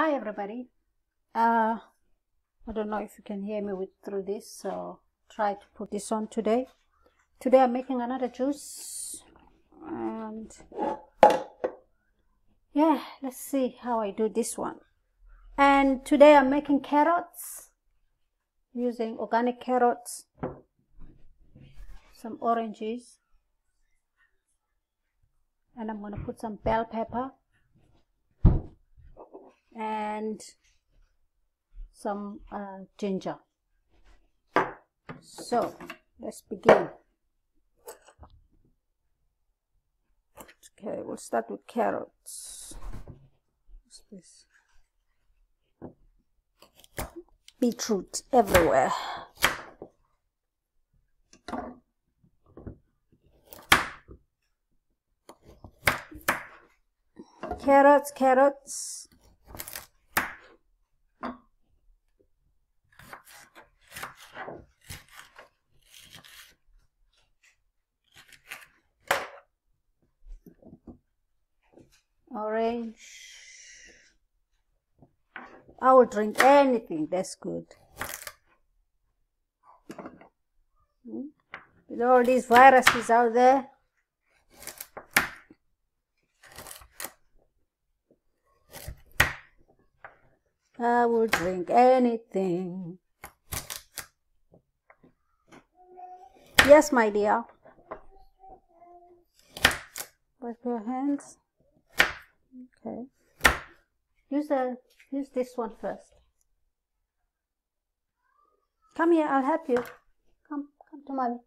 Hi everybody. Uh, I don't know if you can hear me with through this, so try to put this on today. Today I'm making another juice, and yeah, let's see how I do this one. And today I'm making carrots using organic carrots, some oranges, and I'm gonna put some bell pepper and some uh, ginger. So let's begin. Okay, we'll start with carrots. What's this? Beetroot everywhere. Carrots, carrots. Orange. I will drink anything, that's good. Hmm? With all these viruses out there. I will drink anything. Yes, my dear. Wipe your hands. Okay. Use the use this one first. Come here, I'll help you. Come, come to mommy.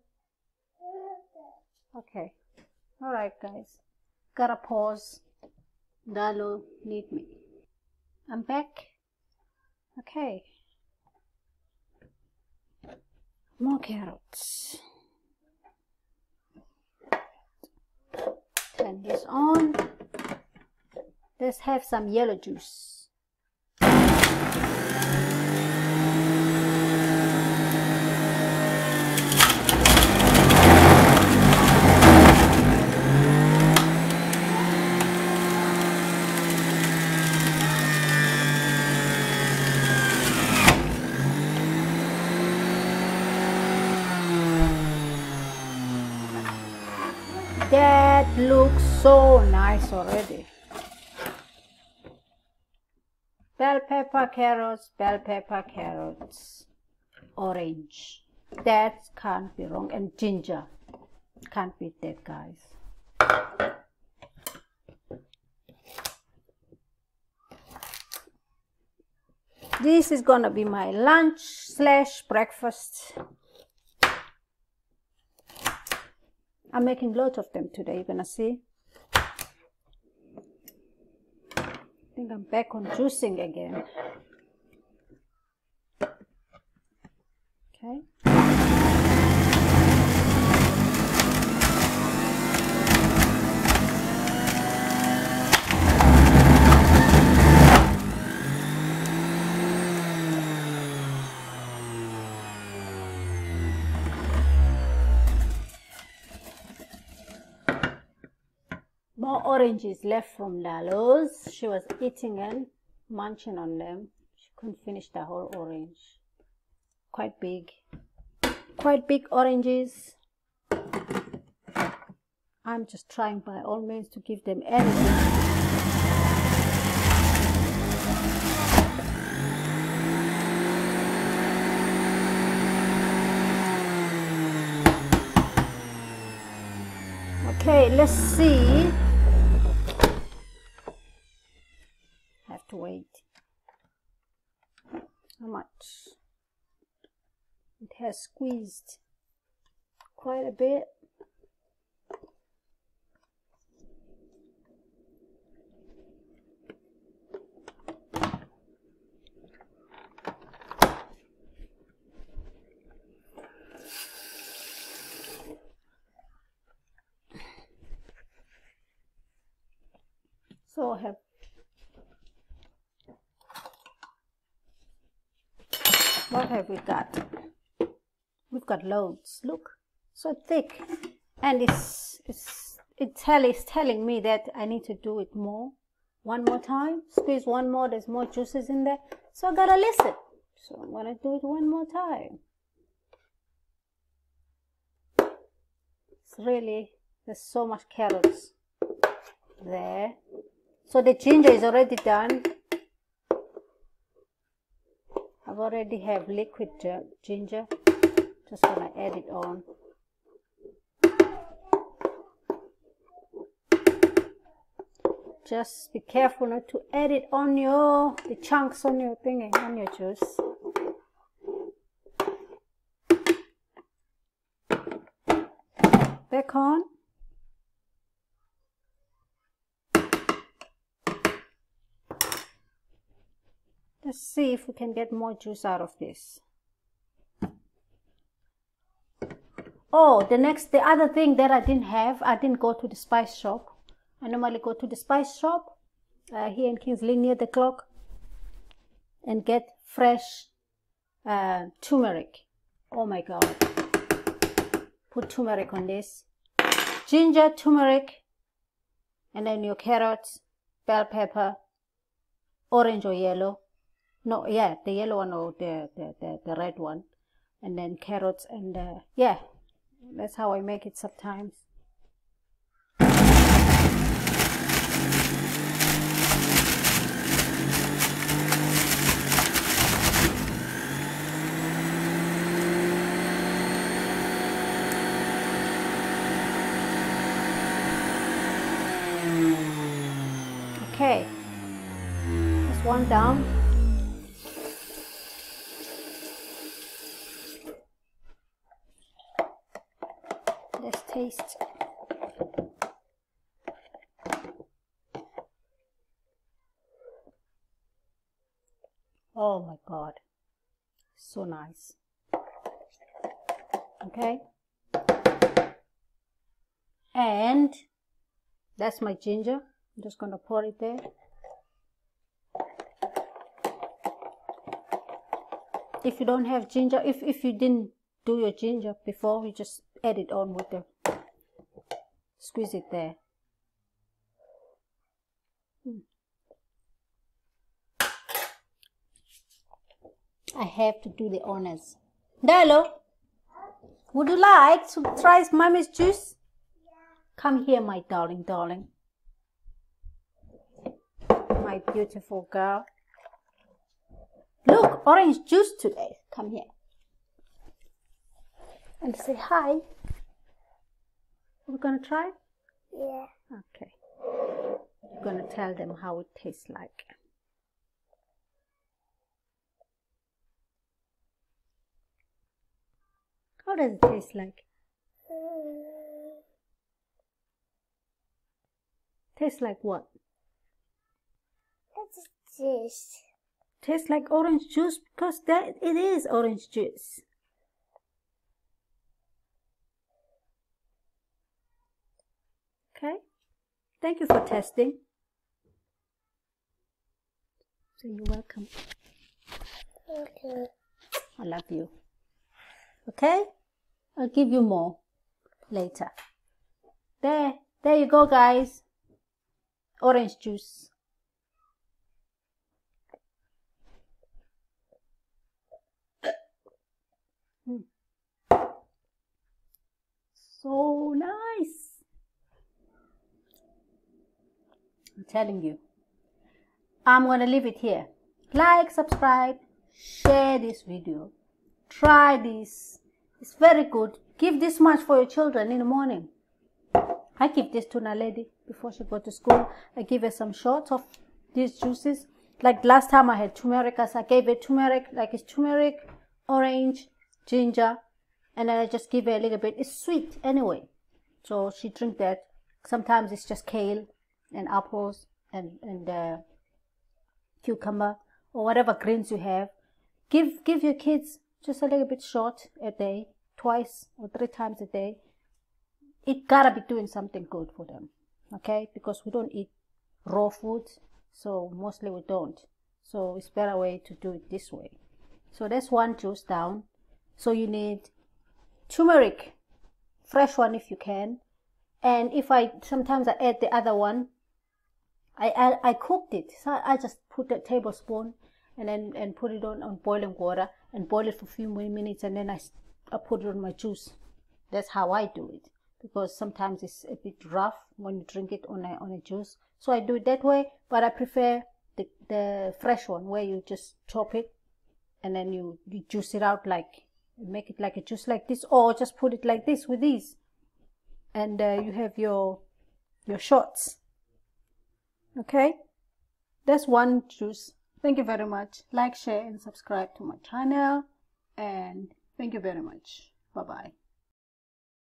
Okay. Alright guys. Gotta pause. Dalu need me. I'm back. Okay. More carrots. Turn this on. Let's have some yellow juice. That looks so nice already. Bell pepper carrots, bell pepper carrots, orange. That can't be wrong. And ginger. Can't beat that, guys. This is gonna be my lunch slash breakfast. I'm making lots of them today, you're gonna see. Think I'm back on juicing again. Okay. More oranges left from Lalo's. She was eating and munching on them. She couldn't finish the whole orange. Quite big. Quite big oranges. I'm just trying by all means to give them anything. Okay, let's see. Have to wait. How much? It has squeezed quite a bit. So I have what have we got? Got loads. Look, so thick, and it's it's it tell it's telling me that I need to do it more. one more time. Squeeze one more. There's more juices in there. So I gotta listen. So I'm gonna do it one more time. It's really there's so much carrots there. So the ginger is already done. I've already have liquid uh, ginger just gonna add it on. Just be careful not to add it on your the chunks on your thingy on your juice. Back on. Let's see if we can get more juice out of this oh the next the other thing that I didn't have I didn't go to the spice shop I normally go to the spice shop uh, here in Kingsley near the clock and get fresh uh, turmeric. Oh my god. Put turmeric on this. Ginger, turmeric, and then your carrots, bell pepper, orange or yellow. No, yeah, the yellow one or the, the, the, the red one. And then carrots and uh, yeah, that's how I make it sometimes. Okay, that's one down. Let's. Oh my god, so nice. Okay, and that's my ginger. I'm just to pour it there. If you don't have ginger, if, if you didn't do your ginger before, you just add it on with the, squeeze it there. Hmm. I have to do the honors. Dalo, would you like to try mommy's juice? Come here, my darling, darling my beautiful girl. Look, orange juice today. Come here. And say hi. We're going to try? Yeah. Okay. You're going to tell them how it tastes like. How does it taste like? Uh, Tastes like what? What's this? Tastes like orange juice because that it is orange juice. Okay. Thank you for testing. So you're welcome. Okay. I love you. Okay? I'll give you more later. There, there you go, guys. Orange juice. Hmm. so nice. I'm telling you. I'm going to leave it here. Like, subscribe, share this video. Try this. It's very good. Give this much for your children in the morning. I give this to my lady before she go to school. I give her some shots of these juices. Like last time I had turmeric, as I gave her turmeric, like it's turmeric, orange, ginger, and then I just give her a little bit. It's sweet anyway, so she drink that. Sometimes it's just kale and apples and and uh, cucumber or whatever greens you have. Give give your kids just a little bit short a day, twice or three times a day. It gotta be doing something good for them, okay? Because we don't eat raw food, so mostly we don't. So it's better way to do it this way. So that's one juice down. So you need turmeric, fresh one if you can. And if I, sometimes I add the other one, I, I, I cooked it. So I just put a tablespoon and then and put it on, on boiling water and boil it for a few more minutes and then I, I put it on my juice. That's how I do it because sometimes it's a bit rough when you drink it on a, on a juice. So I do it that way, but I prefer the, the fresh one where you just chop it and then you, you juice it out like make it like a juice like this or just put it like this with these and uh, you have your your shots okay? That's one juice. Thank you very much. Like share and subscribe to my channel. And thank you very much. Bye bye